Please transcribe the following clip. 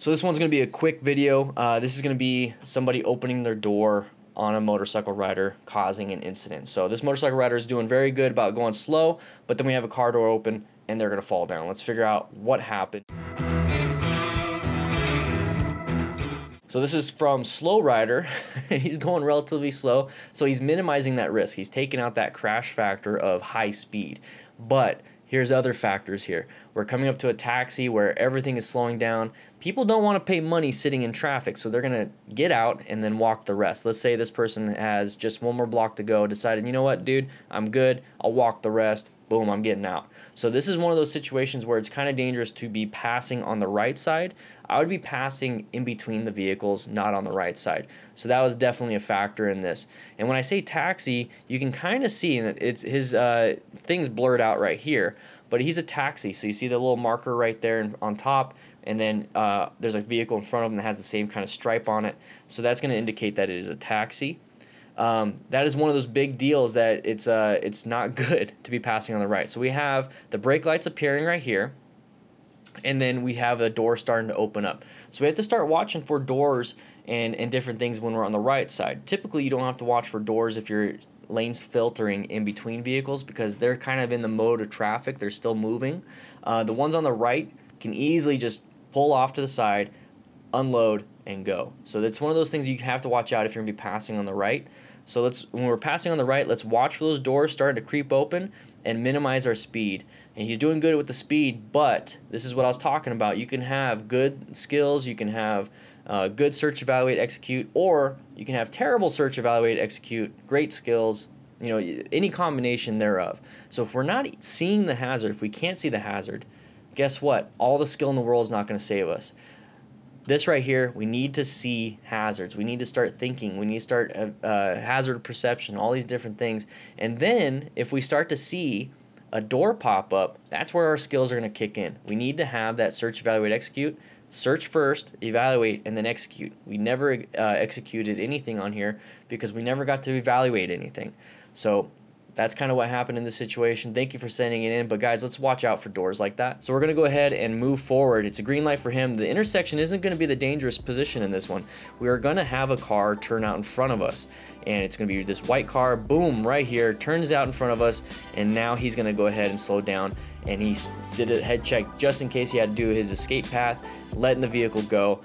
So this one's gonna be a quick video. Uh, this is gonna be somebody opening their door on a motorcycle rider causing an incident. So this motorcycle rider is doing very good about going slow, but then we have a car door open and they're gonna fall down. Let's figure out what happened. So this is from Slowrider. And he's going relatively slow, so he's minimizing that risk. He's taking out that crash factor of high speed. But here's other factors here. We're coming up to a taxi where everything is slowing down. People don't want to pay money sitting in traffic, so they're going to get out and then walk the rest. Let's say this person has just one more block to go, decided, you know what, dude, I'm good. I'll walk the rest boom, I'm getting out. So this is one of those situations where it's kind of dangerous to be passing on the right side. I would be passing in between the vehicles, not on the right side. So that was definitely a factor in this. And when I say taxi, you can kind of see that it's his uh, things blurred out right here, but he's a taxi. So you see the little marker right there on top, and then uh, there's a vehicle in front of him that has the same kind of stripe on it. So that's going to indicate that it is a taxi um, that is one of those big deals that it's uh, it's not good to be passing on the right. So we have the brake lights appearing right here, and then we have the door starting to open up. So we have to start watching for doors and, and different things when we're on the right side. Typically, you don't have to watch for doors if your lanes filtering in between vehicles because they're kind of in the mode of traffic. They're still moving. Uh, the ones on the right can easily just pull off to the side, unload, and go. So that's one of those things you have to watch out if you're to be passing on the right. So let's when we're passing on the right, let's watch for those doors starting to creep open and minimize our speed. And he's doing good with the speed, but this is what I was talking about. You can have good skills, you can have uh, good search, evaluate, execute, or you can have terrible search, evaluate, execute, great skills, you know, any combination thereof. So if we're not seeing the hazard, if we can't see the hazard, guess what? All the skill in the world is not going to save us this right here, we need to see hazards. We need to start thinking. We need to start uh, uh, hazard perception, all these different things. And then if we start to see a door pop up, that's where our skills are going to kick in. We need to have that search, evaluate, execute. Search first, evaluate, and then execute. We never uh, executed anything on here because we never got to evaluate anything. So that's kind of what happened in this situation. Thank you for sending it in. But guys, let's watch out for doors like that. So we're going to go ahead and move forward. It's a green light for him. The intersection isn't going to be the dangerous position in this one. We are going to have a car turn out in front of us. And it's going to be this white car, boom, right here, turns out in front of us. And now he's going to go ahead and slow down. And he did a head check just in case he had to do his escape path, letting the vehicle go.